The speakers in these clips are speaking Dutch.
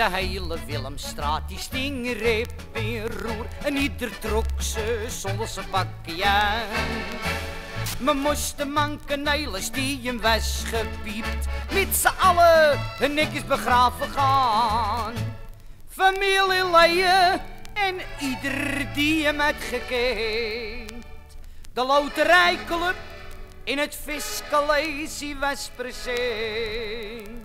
De hele Willemstraat die sting reep in roer en ieder trok ze zonder zijn bakje Me moesten manken neilers die hem was gepiept, met z'n allen hun netjes begraven gaan. Familieleien en ieder die hem had gekend. De loterijclub in het Fiscalesie was present.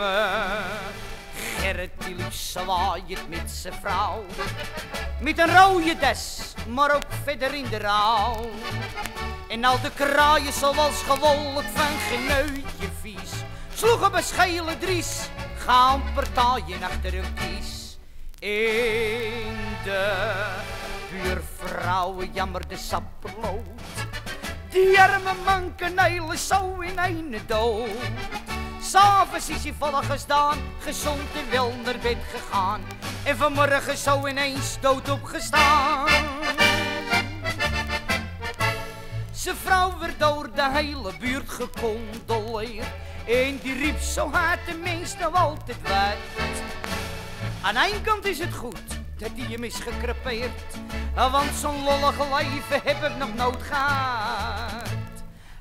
Ome Gerrit die liep zwaaiend met zijn vrouw. Met een rode des, maar ook verder in de rouw. En al de kraaien zoals gewoonlijk van geneutje vies. Sloegen beschelen dries, gaan partijen achter hun kies. In de buurvrouwen jammerde sapperlood. Die arme manken zo in een dood. S'avonds is hij volle gestaan, gezond en wel naar bed gegaan. En vanmorgen zo ineens dood opgestaan. Zijn vrouw werd door de hele buurt gecondoleerd. En die riep zo hard de mens nou altijd wat. Aan één kant is het goed dat hij hem is gekrepeerd. Want zo'n lollige leven heb ik nog nooit gehad.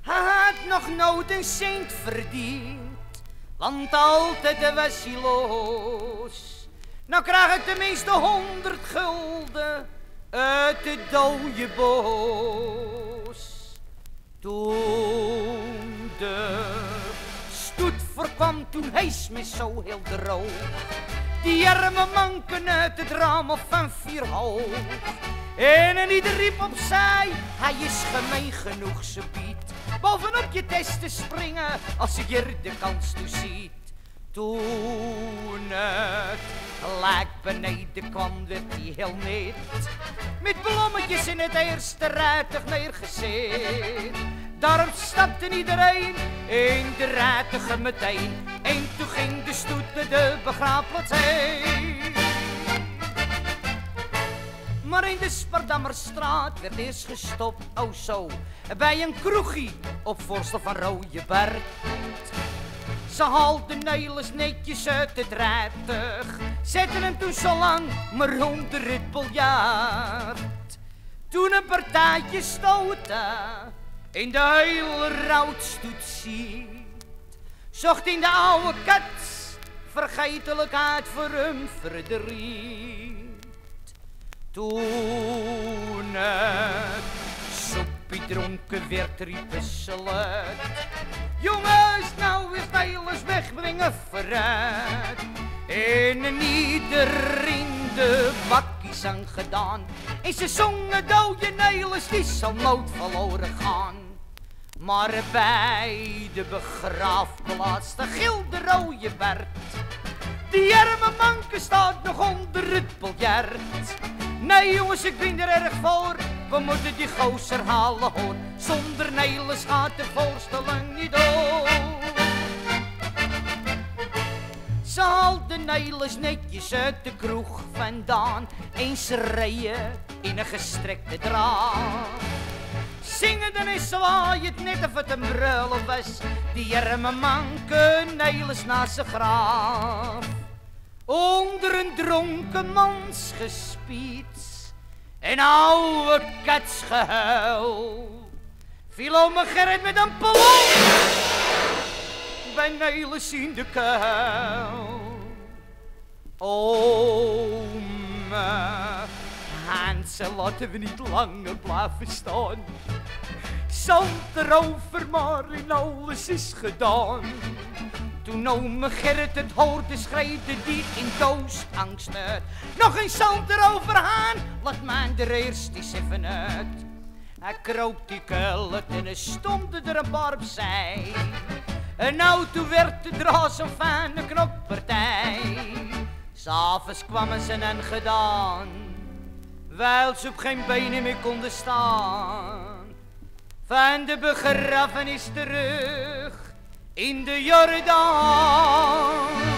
Hij had nog nooit een cent verdiend. Want altijd was hij los. Nou krijg ik tenminste honderd gulden uit de dode bos. Toen de stoet voorkwam, toen hees me zo heel droog. Die arme manken uit het raam van vier hoog. En een ieder riep opzij, hij is gemeen genoeg, ze biedt. Bovenop je test te springen, als je er de kans toe ziet. Toen het gelijk beneden kwam, werd hij heel net. Met blommetjes in het eerste rijtuig neergezet. Daarom stapte iedereen in de rijtuigen meteen. En toen ging de stoet de begraafplaats heen. Maar in de Spardammerstraat werd eerst gestopt, oh zo, bij een kroegie op Forstel van Rooijeberg. Ze haalden Nelis netjes uit het rijtuig, zetten hem toen zo lang maar onder het biljart. Toen een partijtje stoten in de hele routstoet ziet, zocht in de oude kat vergetelijkheid voor hem verdriet. Toen het soepie dronken werd, luid. Jongens, nou is Nijlers wegbrengen vooruit. En ieder in de bakkies aan gedaan. En ze zongen dode Nijlers, die zal nooit verloren gaan. Maar bij de begraafplaats, de gilde rode Bert. Die arme manke staat nog onder het biljart. Nee jongens, ik ben er erg voor. We moeten die gozer halen hoor. Zonder Nelis gaat de voorstelling niet door. Ze haalde Nelis netjes uit de kroeg vandaan. Eens rijden in een gestrekte draad. Zingen dan is zwaait net of het een brullen was. Die arme manke Nelis naast zijn graaf. Onder een dronken mans gespiet en katsgehuil. Viel om Gerrit met een plom bij Nelis in de kuil. Ome, Hansel, laten we niet langer blijven staan. Zand erover, maar in alles is gedaan. Toen ome Gerrit het hoorde, schreeuwde die in doosangst uit. Nog een zand erover aan, laat mij er eerst eens even uit. Hij kroop die kuil en er stonden er een paar opzij. En auto werd de draas zo'n fijne knoppartij. S'avonds kwamen ze en gedaan, wijl ze op geen benen meer konden staan. Van de begrafenis terug in the Jordan.